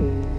Mama.